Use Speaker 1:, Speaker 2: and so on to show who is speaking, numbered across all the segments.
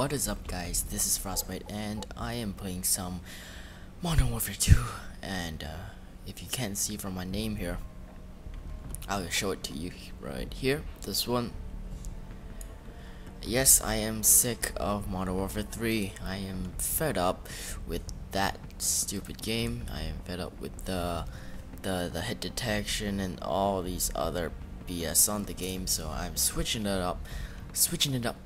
Speaker 1: what is up guys, this is Frostbite and I am playing some Modern Warfare 2 and uh, if you can't see from my name here, I'll show it to you right here, this one. Yes, I am sick of Modern Warfare 3, I am fed up with that stupid game, I am fed up with the, the, the hit detection and all these other BS on the game, so I'm switching it up, switching it up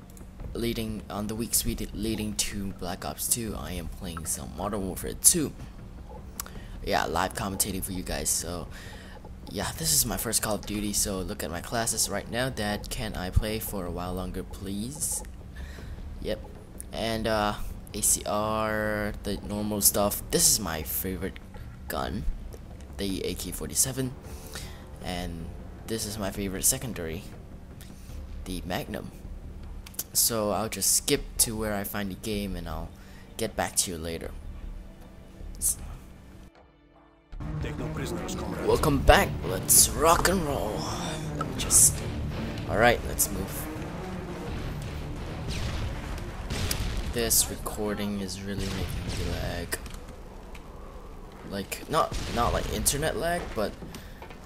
Speaker 1: leading on the weeks leading to Black Ops 2, I am playing some Modern Warfare 2. Yeah, live commentating for you guys. So, yeah, this is my first Call of Duty. So look at my classes right now. Dad, can I play for a while longer, please? Yep. And uh, ACR, the normal stuff. This is my favorite gun, the AK-47, and this is my favorite secondary, the Magnum. So I'll just skip to where I find the game and I'll get back to you later. Welcome back. Let's rock and roll. Let me just. Alright, let's move. This recording is really making me lag. Like not not like internet lag, but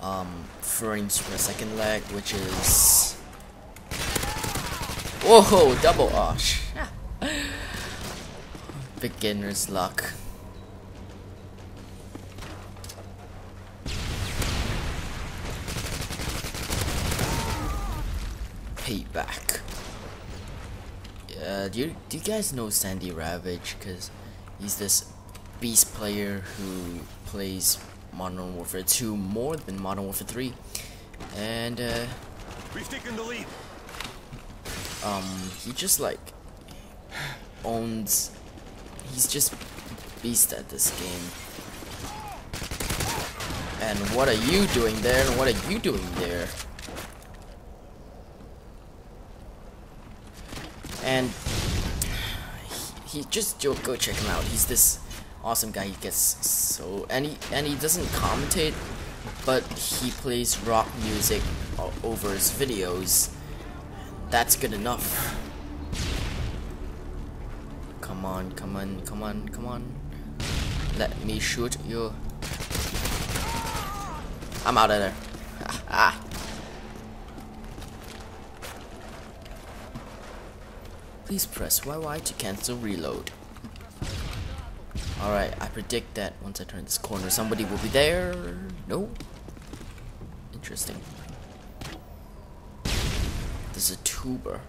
Speaker 1: um frames per second lag, which is Whoa, double osh. Beginner's luck. Payback. Uh, do you do you guys know Sandy Ravage? Cause he's this beast player who plays Modern Warfare 2 more than Modern Warfare 3, and uh,
Speaker 2: we've taken the lead
Speaker 1: um, he just like owns. He's just beast at this game. And what are you doing there? And what are you doing there? And he, he just go, go check him out. He's this awesome guy. He gets so and he and he doesn't commentate, but he plays rock music over his videos that's good enough. Come on, come on, come on, come on. Let me shoot you. I'm out of there. ah. Please press YY to cancel reload. Alright, I predict that once I turn this corner, somebody will be there. No? Interesting. There's a tuber.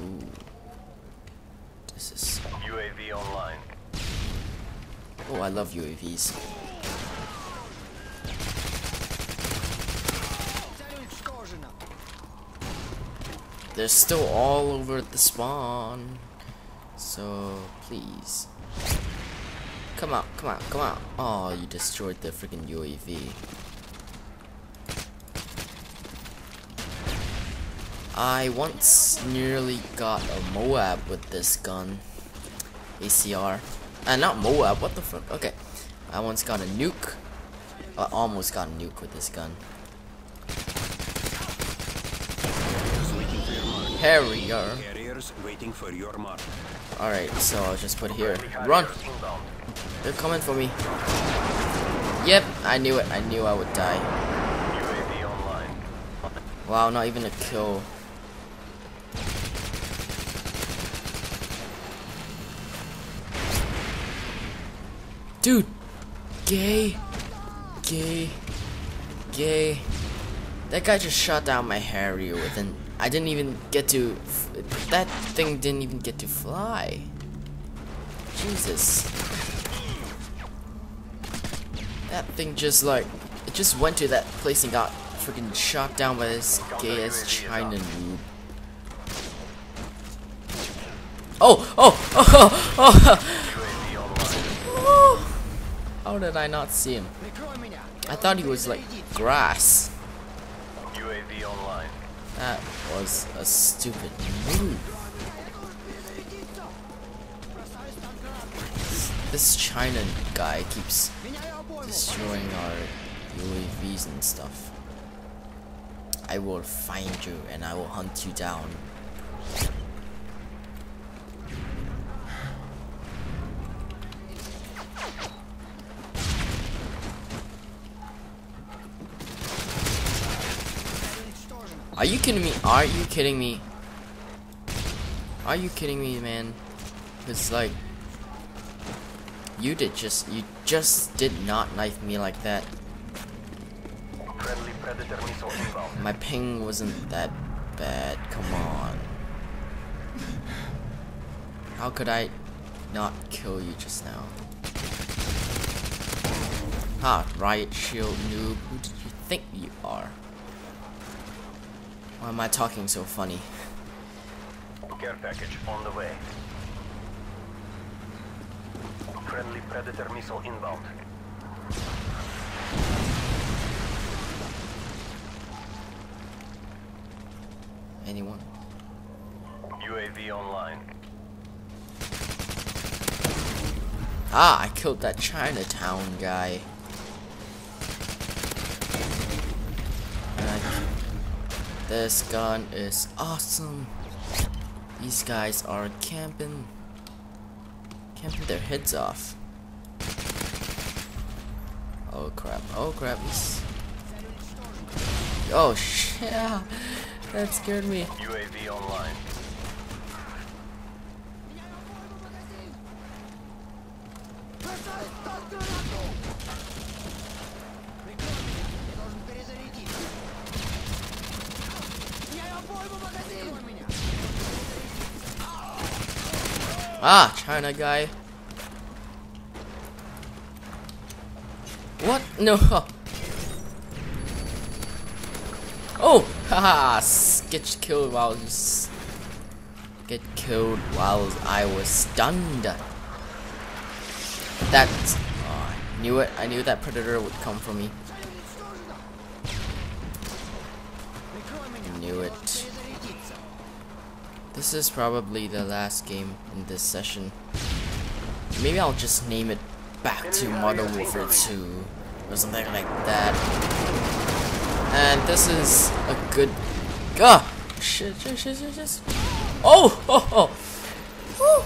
Speaker 1: Ooh. This is...
Speaker 2: UAV online.
Speaker 1: Oh, I love UAVs. They're still all over the spawn. So, please. Come out, come out, come out. Oh, you destroyed the freaking UAV. I once nearly got a Moab with this gun. ACR. Uh, not Moab, what the fuck? Okay. I once got a nuke. I almost got a nuke with this gun. Harrier. Alright, so I'll just put here. Run! They're coming for me. Yep, I knew it. I knew I would die. Wow, not even a kill. Dude! Gay. Gay. Gay. That guy just shot down my Harrier within... I didn't even get to... That thing didn't even get to fly. Jesus. That thing just like... It just went to that place and got freaking shot down by this gay-ass China noob. Oh! Oh! Oh! Oh! oh How did I not see him? I thought he was like grass.
Speaker 2: UAV online.
Speaker 1: That was a stupid move. This China guy keeps destroying our UAVs and stuff. I will find you and I will hunt you down. Are you kidding me? Are you kidding me? Are you kidding me, man? It's like you did just you just did not knife me like that.
Speaker 2: Friendly Predator missile.
Speaker 1: My ping wasn't that bad. Come on. How could I not kill you just now? Ah, riot shield noob. Who did you think you are? Why am I talking so funny?
Speaker 2: Care package on the way. Friendly Predator missile inbound.
Speaker 1: Anyone?
Speaker 2: UAV online.
Speaker 1: Ah, I killed that Chinatown guy. And I- this gun is awesome. These guys are camping, camping their heads off. Oh crap! Oh crap! Oh shit! That scared me.
Speaker 2: UAV online.
Speaker 1: Ah, China guy. What? No. Oh, haha! Get killed while you get killed while I was stunned. That oh, I knew it. I knew that predator would come for me. I knew it. This is probably the last game in this session. Maybe I'll just name it back to Modern Warfare 2 or something like that. And this is a good. Ah! Shit, shit, shit, shit, shit. Oh! Oh! oh. Woo.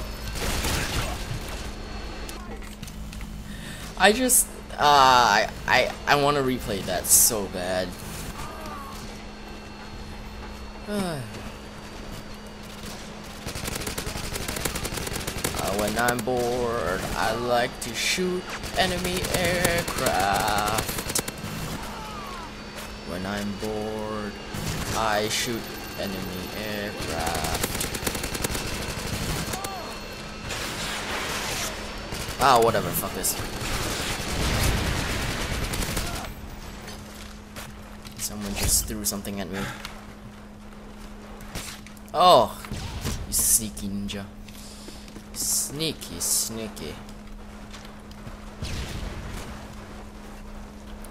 Speaker 1: I just. Uh, I, I, I want to replay that so bad. Uh, when I'm bored, I like to shoot enemy aircraft. When I'm bored, I shoot enemy aircraft. Ah, whatever, fuck this. Someone just threw something at me. Oh, you sneaky ninja. Sneaky, sneaky.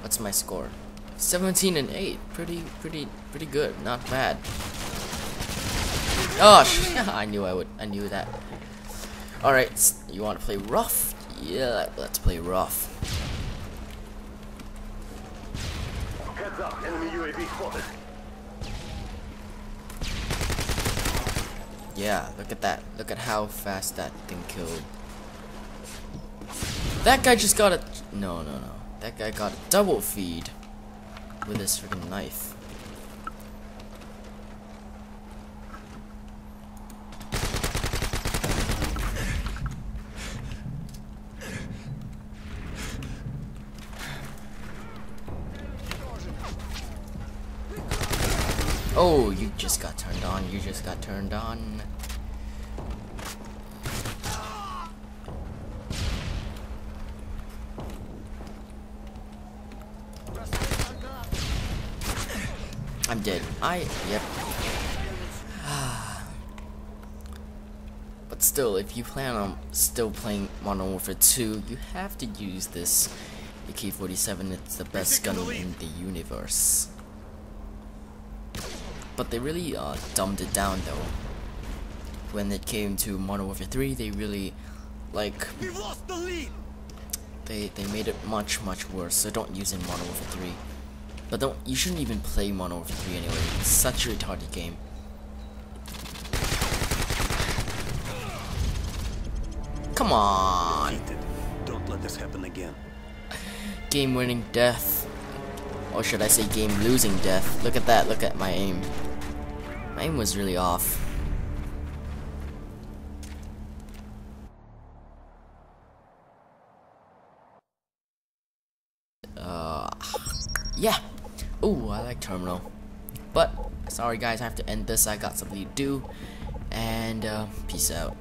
Speaker 1: What's my score? 17 and 8. Pretty, pretty, pretty good. Not bad. Oh, I knew I would. I knew that. Alright, you want to play rough? Yeah, let's play rough.
Speaker 2: Heads up, enemy UAV spotted.
Speaker 1: Yeah, look at that. Look at how fast that thing killed. That guy just got a... No, no, no. That guy got a double feed with his freaking knife. Oh, you just got turned on. You just got turned on. I'm dead. I, yep. but still, if you plan on still playing Modern Warfare 2, you have to use this AK-47. It's the best gun in the universe. But they really uh, dumbed it down though. When it came to Modern Warfare 3, they really, like,
Speaker 2: We've lost the lead.
Speaker 1: they they made it much much worse. So don't use it in Modern Warfare 3. But don't you shouldn't even play Modern Warfare 3 anyway. It's such a retarded game. Come on.
Speaker 2: Don't let this happen again.
Speaker 1: Game winning death. Or should I say game losing death? Look at that, look at my aim. My aim was really off. Uh, yeah. Ooh, I like Terminal. But, sorry guys, I have to end this. I got something to do. And, uh, peace out.